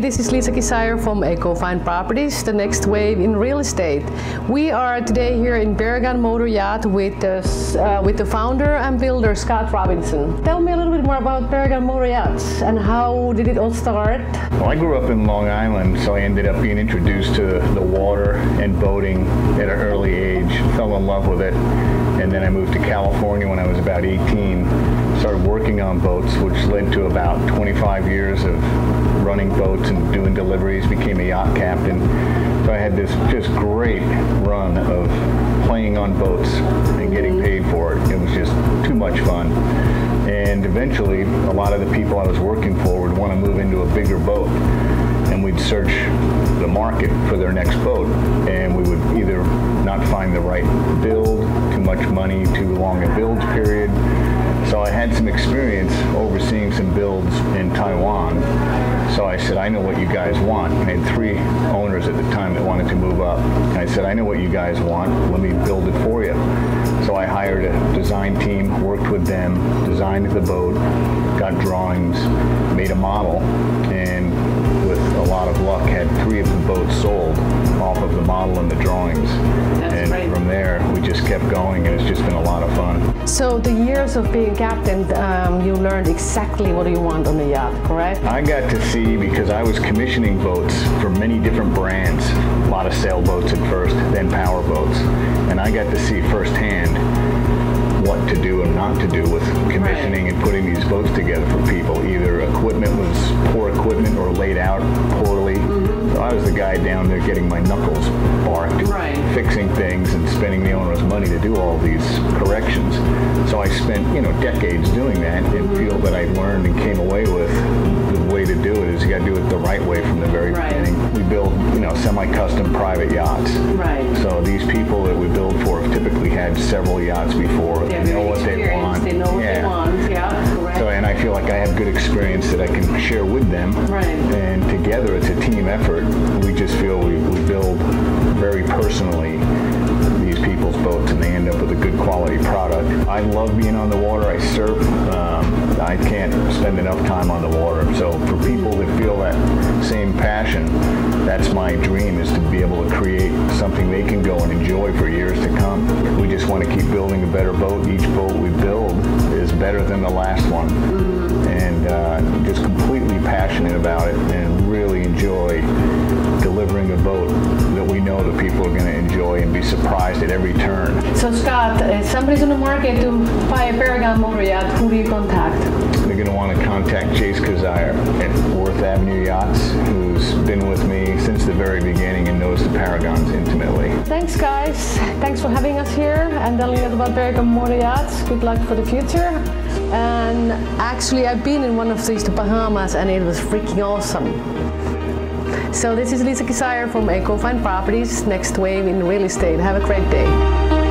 This is Liisa Kizzier from Echo Fine Properties, the next wave in real estate. We are today here in Paragon Motor Yacht with the, uh, with the founder and builder Scott Robinson. Tell me a little bit more about Paragon Motor Yachts and how did it all start? Well, I grew up in Long Island, so I ended up being introduced to the water and boating at an early age, fell in love with it, and then I moved to California when I was about 18, started working on boats, which led to about 25 years of running boats and doing deliveries, became a yacht captain. So I had this just great run of playing on boats and getting mm-hmm. paid for it. It was just too much fun. And eventually, a lot of the people I was working for would want to move into a bigger boat. And we'd search the market for their next boat. And we would either not find the right build, too much money, too long a build period. So I had some experience overseeing some builds in Taiwan. So I said, I know what you guys want. I had three owners at the time that wanted to move up. And I said, I know what you guys want. Let me build it for you. So I hired a design team, worked with them, designed the boat, got drawings, made a model, and with a lot of luck had three of the boats sold the model and the drawings. That's and great. from there, we just kept going, and it's just been a lot of fun. So the years of being captain, um, you learned exactly what you want on the yacht, correct? I got to see because I was commissioning boats for many different brands, a lot of sailboats at first, then power boats, and I got to see firsthand what to do and not to do with commissioning and putting these boats together for people. Either equipment was poor equipment or laid out I was the guy down there getting my knuckles barked, Right. fixing things and spending the owner's money to do all these corrections. So I spent, you know, decades doing that and mm-hmm. feel that I learned and came away with the way to do it is you got to do it the right way from the very Right. beginning. We build, you know, semi-custom private yachts. Right. So these people that we build for have typically had several yachts before. They're I feel like I have good experience that I can share with them. Right. And together it's a team effort. We just feel we, we build very personally these people's boats and they end up with a good quality product. I love being on the water. I surf. Um, I can't spend enough time on the water. So for people that feel that same passion, that's my dream is to be able to create something they can go and enjoy for years to come. We just want to keep building a better boat. Each boat we build better than the last one. And uh, just completely passionate about it and really enjoy delivering a boat that we know that people are going to enjoy and be surprised at every turn. So Scott, if somebody's on the market to buy a Paragon motor yacht, who do you contact? They're going to want to contact Jace Kizzier at Worth Avenue Yachts, who's been with me since the very beginning and knows the Paragons intimately. Thanks guys. Thanks for having us here and telling us about Paragon motor yachts. Good luck for the future. And actually I've been in one of these, the Bahamas, and it was freaking awesome. So this is Liisa Kizzier from Echo Fine Properties, next wave in real estate. Have a great day.